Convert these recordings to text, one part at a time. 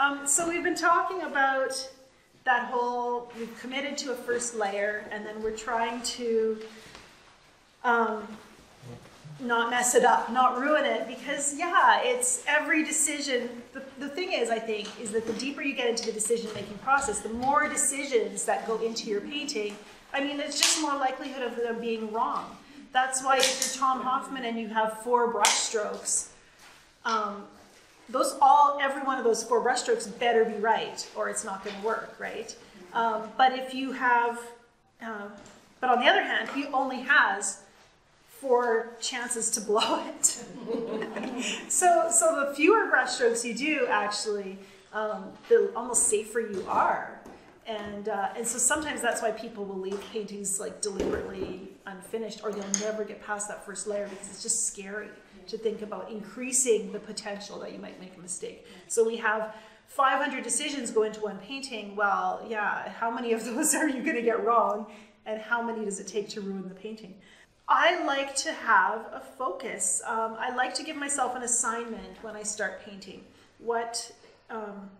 Um, so we've been talking about that whole, we've committed to a first layer and then we're trying to um, not mess it up, not ruin it because yeah, it's every decision. The, the thing is, I think, is that the deeper you get into the decision making process, the more decisions that go into your painting, I mean, it's just more likelihood of them being wrong. That's why if you're Tom Hoffmann and you have four brushstrokes, um, those all, every one of those four brushstrokes better be right, or it's not going to work, right? Um, but if you have, uh, but on the other hand, he only has four chances to blow it. so, so the fewer brushstrokes you do, actually, um, the almost safer you are. And, uh, and so sometimes that's why people will leave paintings like deliberately unfinished or they'll never get past that first layer because it's just scary to think about increasing the potential that you might make a mistake. So we have 500 decisions go into one painting. Well, yeah, how many of those are you going to get wrong? And how many does it take to ruin the painting? I like to have a focus. Um, I like to give myself an assignment when I start painting. What, um,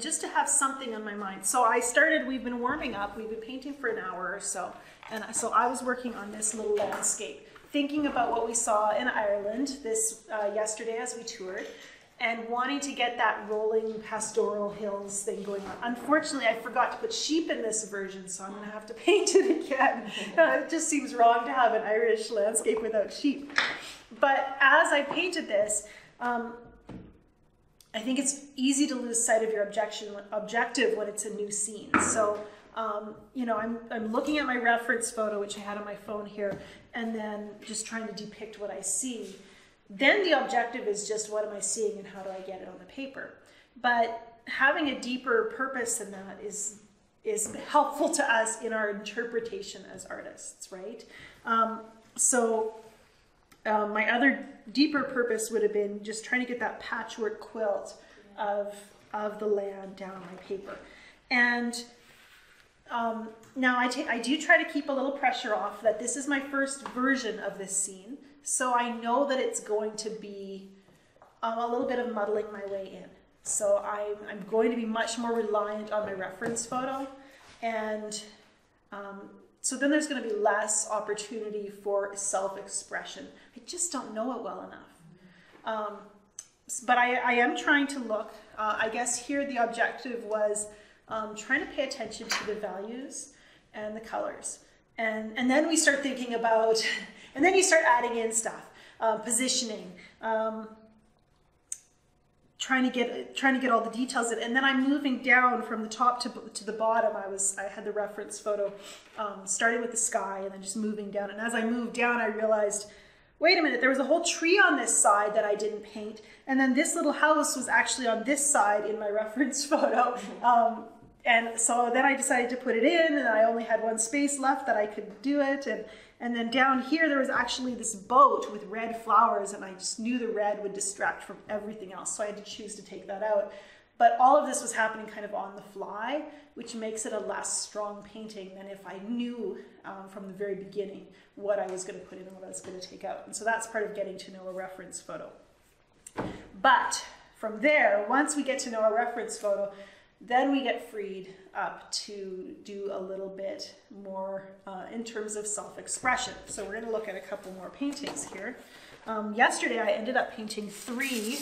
just to have something on my mind. So I started, we've been warming up, we've been painting for an hour or so. And so I was working on this little landscape, thinking about what we saw in Ireland this uh, yesterday as we toured and wanting to get that rolling pastoral hills thing going on. Unfortunately, I forgot to put sheep in this version, so I'm going to have to paint it again. Uh, it just seems wrong to have an Irish landscape without sheep. But as I painted this, um, I think it's easy to lose sight of your objection, objective when it's a new scene. So, um, you know, I'm, I'm looking at my reference photo, which I had on my phone here, and then just trying to depict what I see. Then the objective is just what am I seeing and how do I get it on the paper. But having a deeper purpose than that is is helpful to us in our interpretation as artists, right? Um, so um, my other deeper purpose would have been just trying to get that patchwork quilt of of the land down on my paper, and um, now I, I do try to keep a little pressure off that this is my first version of this scene. So I know that it's going to be um, a little bit of muddling my way in. So I'm, I'm going to be much more reliant on my reference photo. And um, so then there's going to be less opportunity for self-expression. I just don't know it well enough. Um, but I, I, am trying to look. Uh, I guess here the objective was um, trying to pay attention to the values and the colors. And, and then we start thinking about And then you start adding in stuff, uh, positioning, um, trying to get trying to get all the details in. And then I'm moving down from the top to, to the bottom. I was I had the reference photo, um, starting with the sky and then just moving down. And as I moved down, I realized, wait a minute, there was a whole tree on this side that I didn't paint. And then this little house was actually on this side in my reference photo. Um, and so then I decided to put it in and I only had one space left that I could do it. And and then down here, there was actually this boat with red flowers, and I just knew the red would distract from everything else, so I had to choose to take that out. But all of this was happening kind of on the fly, which makes it a less strong painting than if I knew um, from the very beginning what I was going to put in and what I was going to take out. And so that's part of getting to know a reference photo. But from there, once we get to know a reference photo, then we get freed up to do a little bit more uh, in terms of self-expression. So we're going to look at a couple more paintings here. Um, yesterday I ended up painting three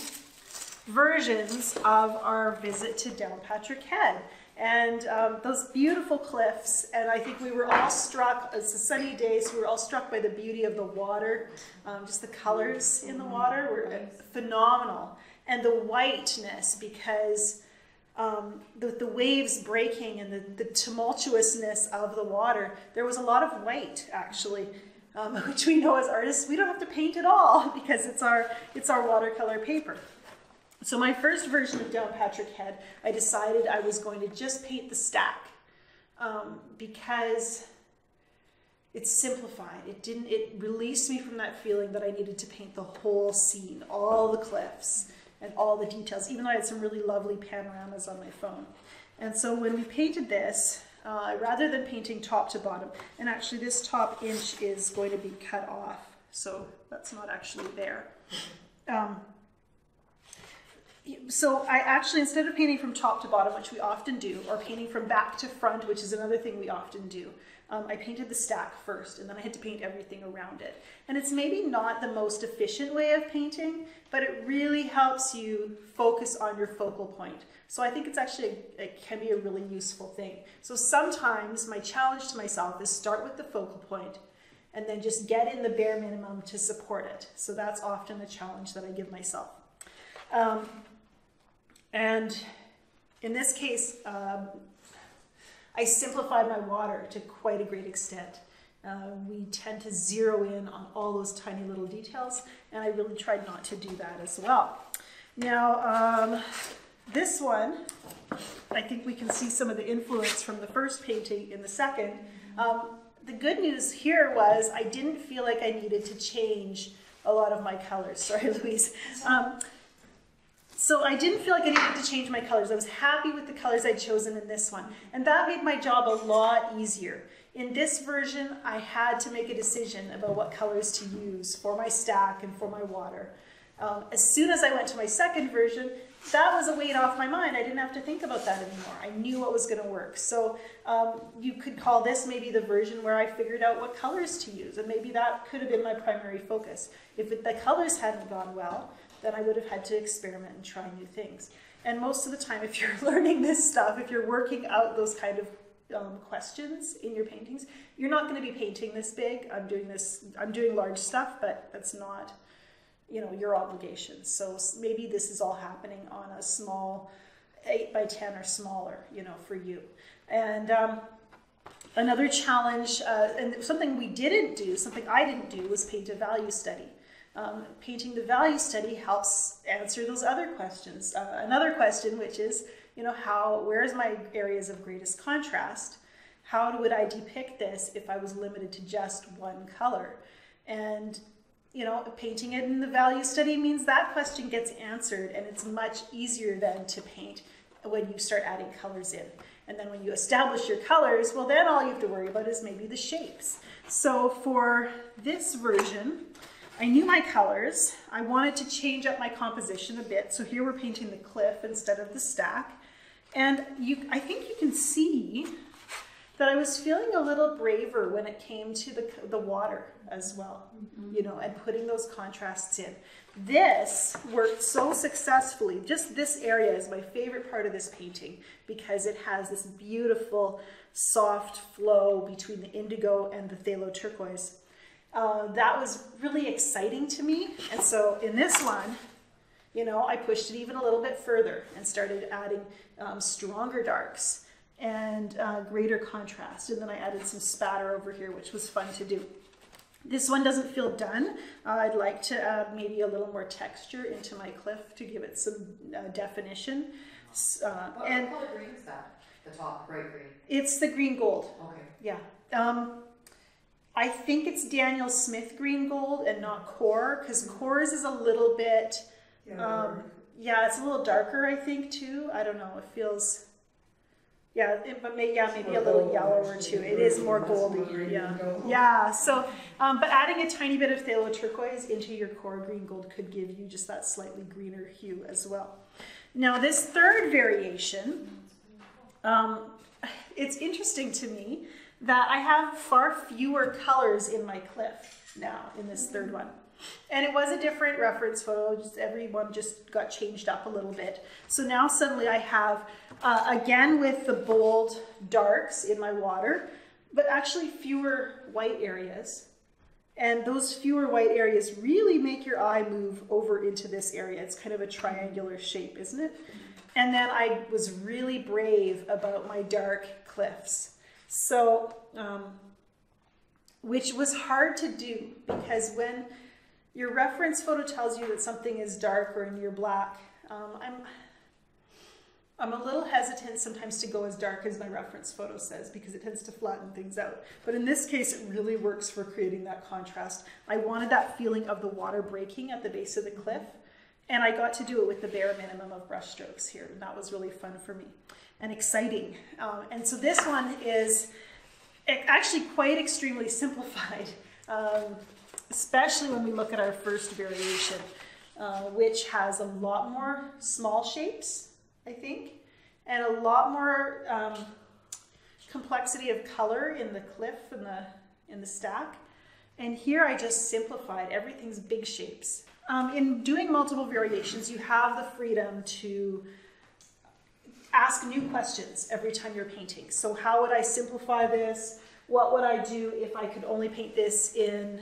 versions of our visit to Downpatrick Head and um, those beautiful cliffs and I think we were all struck, it's a sunny day so we were all struck by the beauty of the water, um, just the colors in the water were phenomenal and the whiteness because um, the, the waves breaking and the, the tumultuousness of the water, there was a lot of white actually, um, which we know as artists we don't have to paint at all because it's our, it's our watercolor paper. So my first version of Downpatrick Head, I decided I was going to just paint the stack um, because it simplified. It didn't, it released me from that feeling that I needed to paint the whole scene, all the cliffs and all the details, even though I had some really lovely panoramas on my phone. And so when we painted this, uh, rather than painting top to bottom, and actually this top inch is going to be cut off, so that's not actually there. Um, so I actually, instead of painting from top to bottom, which we often do, or painting from back to front, which is another thing we often do, um, I painted the stack first and then I had to paint everything around it. And it's maybe not the most efficient way of painting, but it really helps you focus on your focal point. So I think it's actually, it can be a really useful thing. So sometimes my challenge to myself is start with the focal point and then just get in the bare minimum to support it. So that's often the challenge that I give myself. Um, and in this case, um, I simplified my water to quite a great extent. Uh, we tend to zero in on all those tiny little details, and I really tried not to do that as well. Now, um, this one, I think we can see some of the influence from the first painting in the second. Um, the good news here was I didn't feel like I needed to change a lot of my colors. Sorry, Louise. Um, so I didn't feel like I needed to change my colors. I was happy with the colors I'd chosen in this one. And that made my job a lot easier. In this version, I had to make a decision about what colors to use for my stack and for my water. Um, as soon as I went to my second version, that was a weight off my mind. I didn't have to think about that anymore. I knew what was going to work. So um, you could call this maybe the version where I figured out what colors to use, and maybe that could have been my primary focus. If the colors hadn't gone well, then I would have had to experiment and try new things. And most of the time, if you're learning this stuff, if you're working out those kind of um, questions in your paintings, you're not going to be painting this big. I'm doing this, I'm doing large stuff, but that's not, you know, your obligation. So maybe this is all happening on a small 8 by 10 or smaller, you know, for you. And um, another challenge, uh, and something we didn't do, something I didn't do, was paint a value study um, painting the value study helps answer those other questions. Uh, another question, which is, you know, how, where's my areas of greatest contrast? How would I depict this if I was limited to just one color? And, you know, painting it in the value study means that question gets answered and it's much easier then to paint when you start adding colors in. And then when you establish your colors, well, then all you have to worry about is maybe the shapes. So for this version, I knew my colors. I wanted to change up my composition a bit. So here we're painting the cliff instead of the stack. And you, I think you can see that I was feeling a little braver when it came to the, the water as well, mm -hmm. you know, and putting those contrasts in. This worked so successfully. Just this area is my favorite part of this painting because it has this beautiful soft flow between the indigo and the phthalo turquoise. Uh, that was really exciting to me. And so in this one, you know, I pushed it even a little bit further and started adding um, stronger darks and uh, greater contrast. And then I added some spatter over here, which was fun to do. This one doesn't feel done. Uh, I'd like to add maybe a little more texture into my cliff to give it some uh, definition. Uh, what and color green is that? The top bright green? It's the green gold. Okay. Yeah. Um, I think it's Daniel Smith green gold and not QoR because QoR's is a little bit, um, yeah, it's a little darker I think too. I don't know. It feels, yeah, it, but maybe, yeah, maybe a little yellower too. It is more goldy. Yeah, yeah. So, um, but adding a tiny bit of phthalo turquoise into your QoR green gold could give you just that slightly greener hue as well. Now this third variation, um, it's interesting to me that I have far fewer colors in my cliff now in this third one. And it was a different reference photo, just everyone just got changed up a little bit. So now suddenly I have, uh, again with the bold darks in my water, but actually fewer white areas. And those fewer white areas really make your eye move over into this area. It's kind of a triangular shape, isn't it? And then I was really brave about my dark cliffs. So, um, which was hard to do because when your reference photo tells you that something is dark or near black, um, I'm, I'm a little hesitant sometimes to go as dark as my reference photo says because it tends to flatten things out. But in this case, it really works for creating that contrast. I wanted that feeling of the water breaking at the base of the cliff. And I got to do it with the bare minimum of brush strokes here. And that was really fun for me and exciting. Um, and so this one is actually quite extremely simplified, um, especially when we look at our first variation. uh, which has a lot more small shapes, I think, and a lot more um, complexity of color in the cliff and the in the stack. And here I just simplified, everything's big shapes. Um, in doing multiple variations, you have the freedom to ask new questions every time you're painting. So how would I simplify this? What would I do if I could only paint this in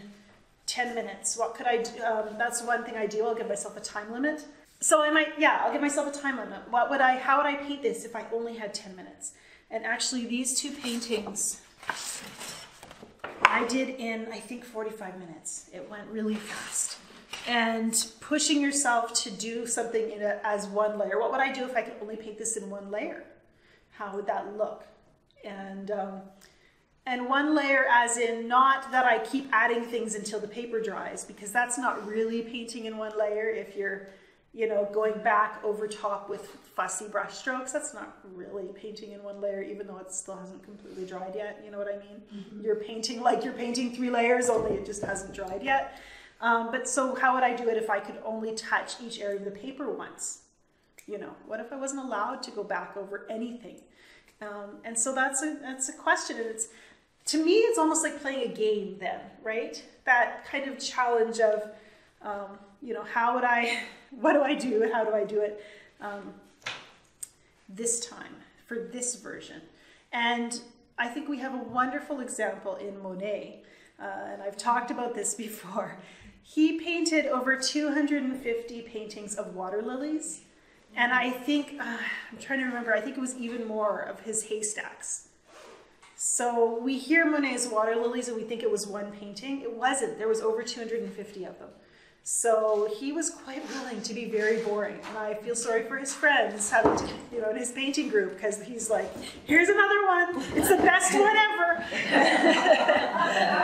10 minutes? What could I do? Um, that's one thing I do. I'll give myself a time limit. So I might, yeah, I'll give myself a time limit. What would I, how would I paint this if I only had 10 minutes? And actually these two paintings, I did in, I think 45 minutes. It went really fast. And pushing yourself to do something in a, as one layer. What would I do if I could only paint this in one layer? How would that look? And, um, and one layer as in not that I keep adding things until the paper dries because that's not really painting in one layer if you're you know, going back over top with fussy brush strokes, that's not really painting in one layer, even though it still hasn't completely dried yet. You know what I mean? Mm-hmm. You're painting like you're painting three layers, only it just hasn't dried yet. Um, but so how would I do it if I could only touch each area of the paper once? You know, what if I wasn't allowed to go back over anything? Um, and so that's a that's a question, and it's to me it's almost like playing a game then, right? That kind of challenge of um, you know, how would I, what do I do, how do I do it um, this time for this version? And I think we have a wonderful example in Monet, uh, and I've talked about this before. He painted over 250 paintings of water lilies, and I think, uh, I'm trying to remember, I think it was even more of his haystacks. So we hear Monet's water lilies and we think it was one painting. It wasn't, there was over 250 of them. So he was quite willing to be very boring. And I feel sorry for his friends having to, you know, in his painting group, because he's like, here's another one. It's the best one ever.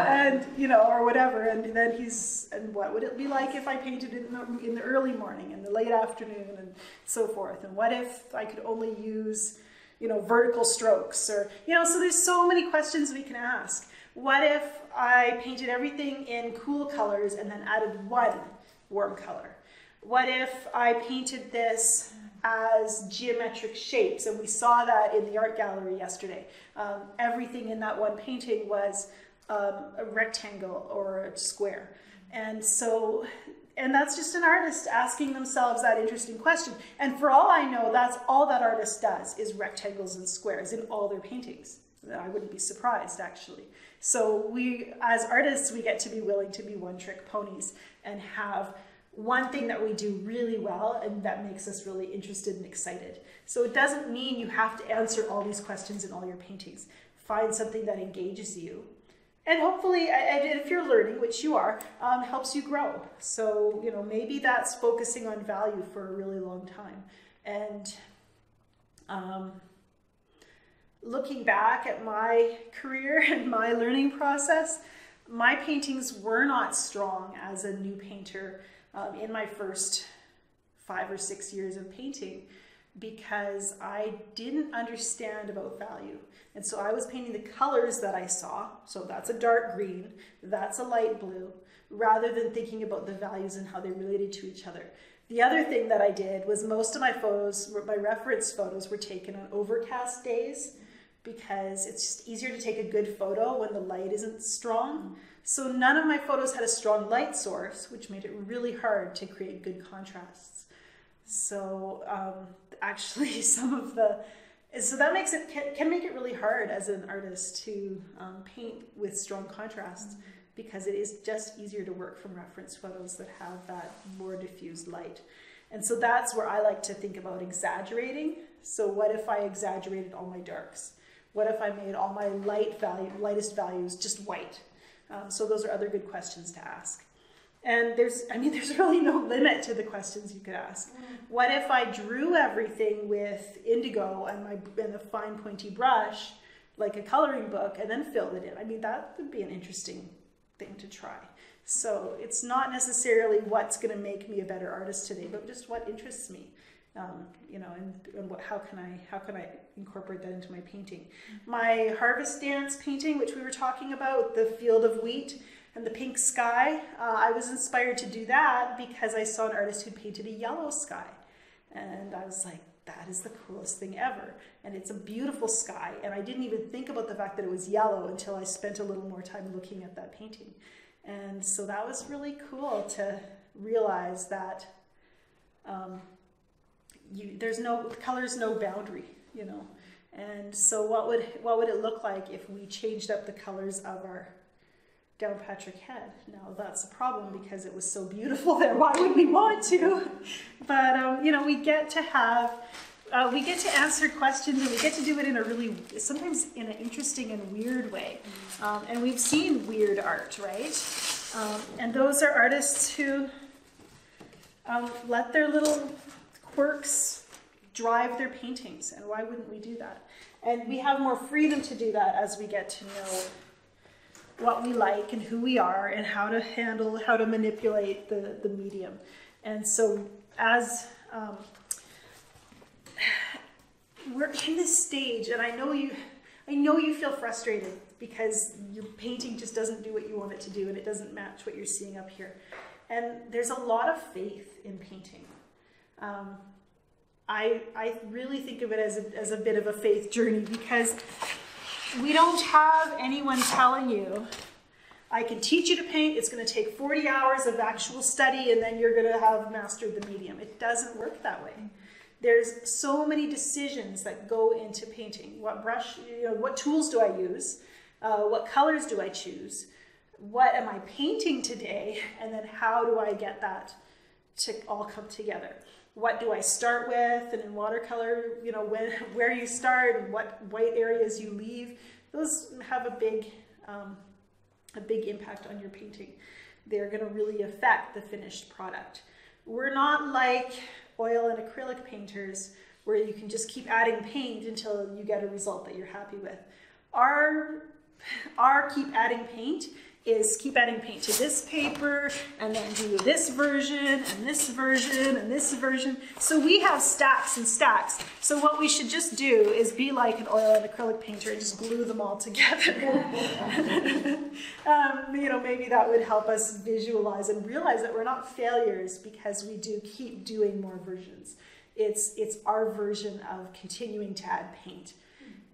and, you know, or whatever. And then he's, and what would it be like if I painted in the, in the early morning and the late afternoon and so forth? And what if I could only use, you know, vertical strokes or, you know, so there's so many questions we can ask. What if I painted everything in cool colors and then added one warm color? What if I painted this as geometric shapes? And we saw that in the art gallery yesterday. Um, everything in that one painting was um, a rectangle or a square. And so, and that's just an artist asking themselves that interesting question. And for all I know, that's all that artist does is rectangles and squares in all their paintings. I wouldn't be surprised actually. So we, as artists, we get to be willing to be one-trick ponies and have one thing that we do really well and that makes us really interested and excited. So it doesn't mean you have to answer all these questions in all your paintings. Find something that engages you. And hopefully, and if you're learning, which you are, um, helps you grow. So, you know, maybe that's focusing on value for a really long time. And um, looking back at my career and my learning process, my paintings were not strong as a new painter um, in my first five or six years of painting because I didn't understand about value. And so I was painting the colors that I saw. So that's a dark green, that's a light blue, rather than thinking about the values and how they related to each other. The other thing that I did was most of my photos, my reference photos, were taken on overcast days because it's just easier to take a good photo when the light isn't strong. So none of my photos had a strong light source, which made it really hard to create good contrasts. So um, actually some of the, so that makes it, can, can, make it really hard as an artist to um, paint with strong contrasts mm -hmm. because it is just easier to work from reference photos that have that more diffused light. And so that's where I like to think about exaggerating. So what if I exaggerated all my darks? What if I made all my light value, lightest values just white? Um, so those are other good questions to ask. And there's, I mean, there's really no limit to the questions you could ask. What if I drew everything with indigo and my and a fine pointy brush, like a coloring book, and then filled it in? I mean, that would be an interesting thing to try. So it's not necessarily what's going to make me a better artist today, but just what interests me um, you know, and, and what, how can I how can I incorporate that into my painting? My harvest dance painting, which we were talking about, the field of wheat, and the pink sky. Uh, I was inspired to do that because I saw an artist who painted a yellow sky. And I was like, that is the coolest thing ever. And it's a beautiful sky. And I didn't even think about the fact that it was yellow until I spent a little more time looking at that painting. And so that was really cool to realize that um, you, there's no color's no boundary, you know. And so what would what would it look like if we changed up the colors of our Downpatrick head? Now that's a problem because it was so beautiful there. Why would we want to? But um, you know, we get to have uh, we get to answer questions and we get to do it in a really sometimes in an interesting and weird way. Um, and we've seen weird art, right? Um, and those are artists who um, let their little quirks drive their paintings. And why wouldn't we do that? And we have more freedom to do that as we get to know what we like and who we are and how to handle, how to manipulate the, the medium. And so as um, we're in this stage, and I know you, I know you feel frustrated because your painting just doesn't do what you want it to do and it doesn't match what you're seeing up here. And there's a lot of faith in painting. Um, I, I really think of it as a, as a bit of a faith journey because we don't have anyone telling you, I can teach you to paint, it's going to take 40 hours of actual study, and then you're going to have mastered the medium. It doesn't work that way. There's so many decisions that go into painting. What brush, you know, what tools do I use? Uh, what colors do I choose? What am I painting today? And then how do I get that to all come together? What do I start with, and in watercolor, you know, when, where you start and what white areas you leave, those have a big, um, a big impact on your painting. They're gonna really affect the finished product. We're not like oil and acrylic painters where you can just keep adding paint until you get a result that you're happy with. Our, our keep adding paint is keep adding paint to this paper and then do this version and this version and this version. So we have stacks and stacks. So what we should just do is be like an oil and acrylic painter and just glue them all together. um, you know, maybe that would help us visualize and realize that we're not failures because we do keep doing more versions. It's, it's our version of continuing to add paint.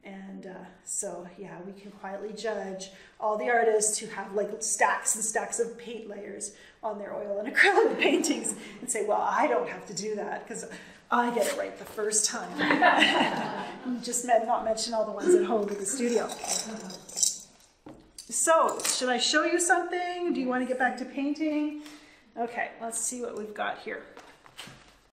And uh, so, yeah, we can quietly judge all the artists who have like stacks and stacks of paint layers on their oil and acrylic paintings and say, well, I don't have to do that because I get it right the first time. Just not mention all the ones at home in the studio. So, should I show you something? Do you want to get back to painting? Okay, let's see what we've got here.